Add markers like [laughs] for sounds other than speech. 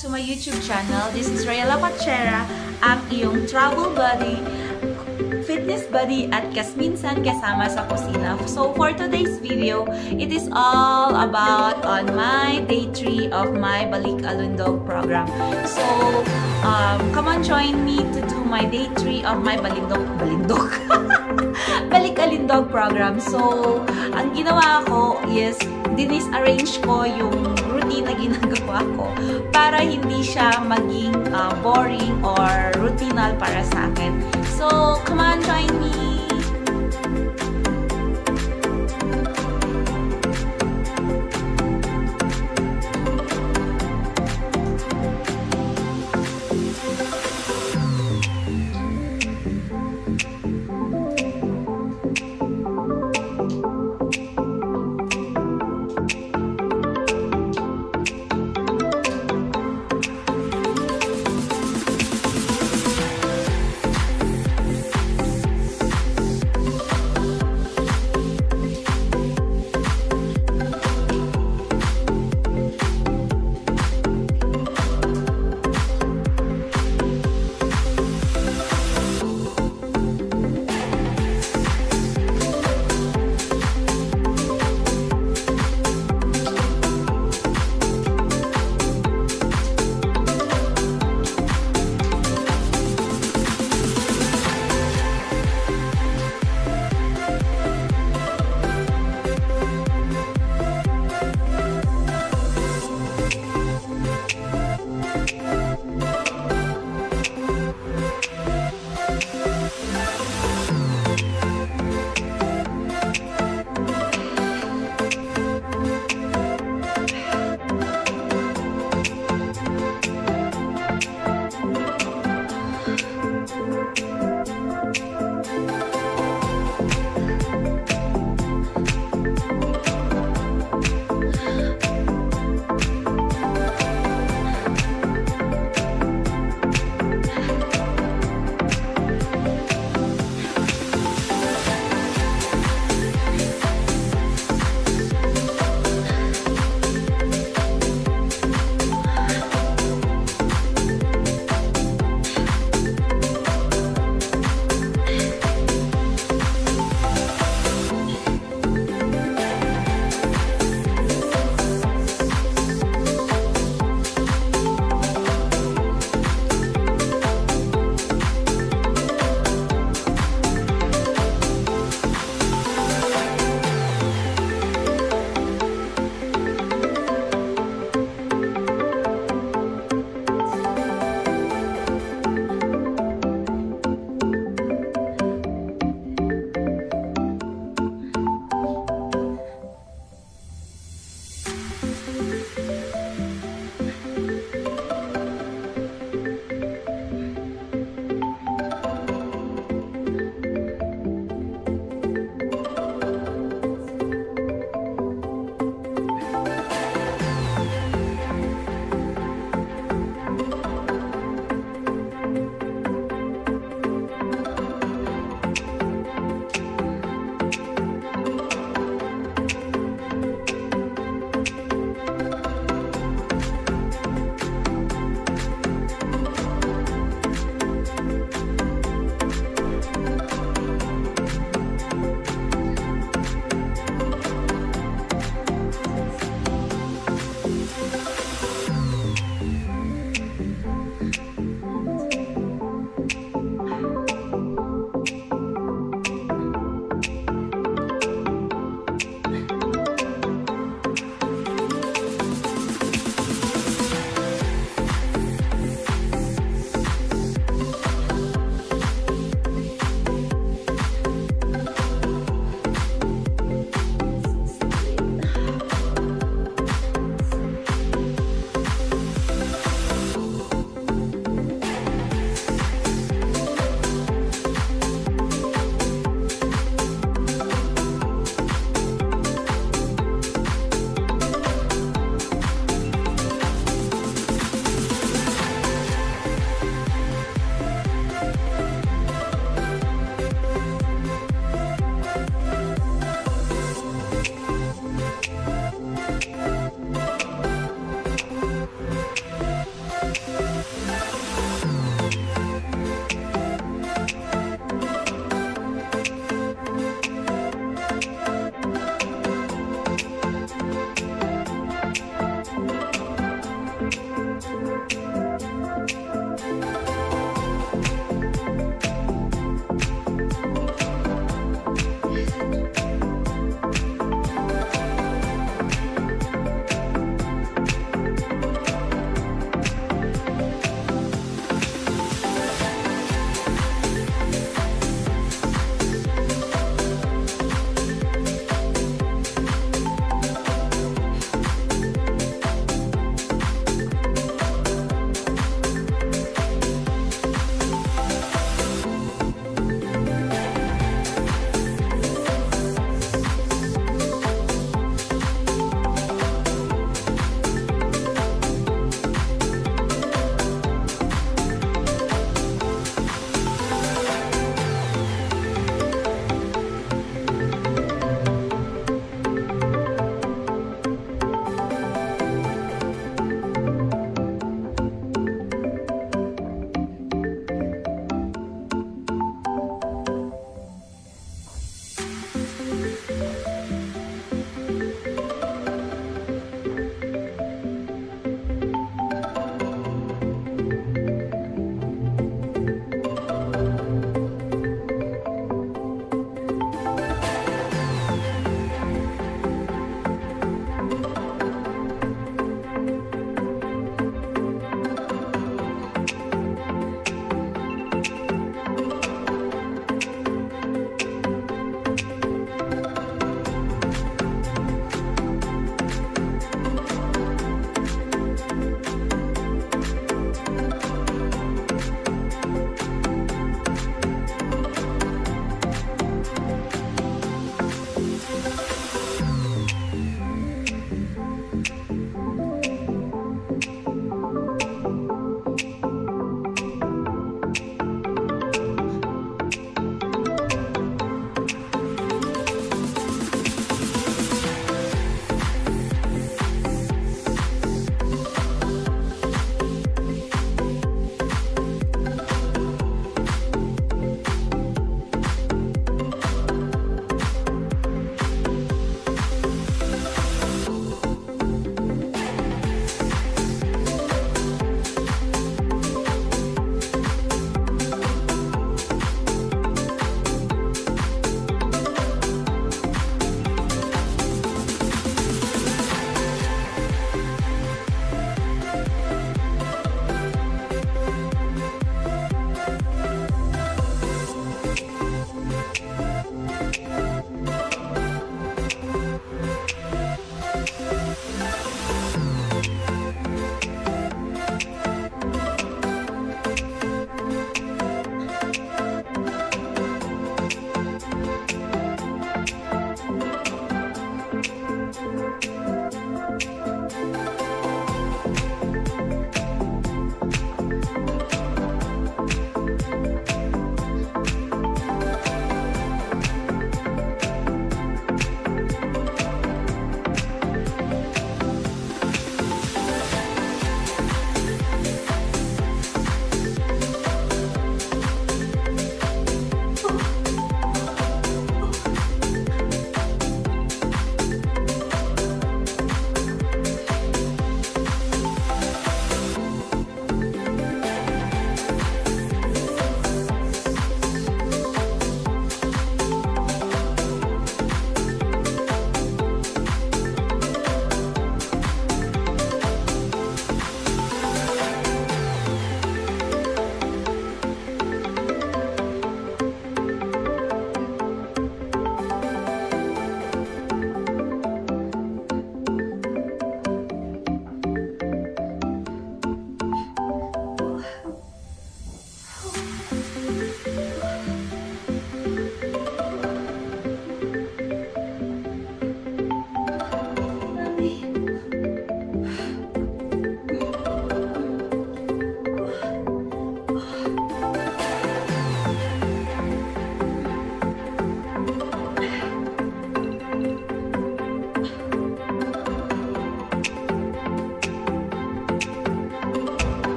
Back to my YouTube channel. This is Rayla Pachera, ang iyong travel buddy, fitness buddy at kasminsan kasama sa kusina. So for today's video, it is all about on my day 3 of my Balik Alundog program. So um, come on join me to do my day 3 of my Balindog Balindog [laughs] Balik Alundog program. So ang ginawa ko is dinis-arrange ko yung routine na ginagawa ko para hindi siya maging uh, boring or routinal para sa akin. So, come on!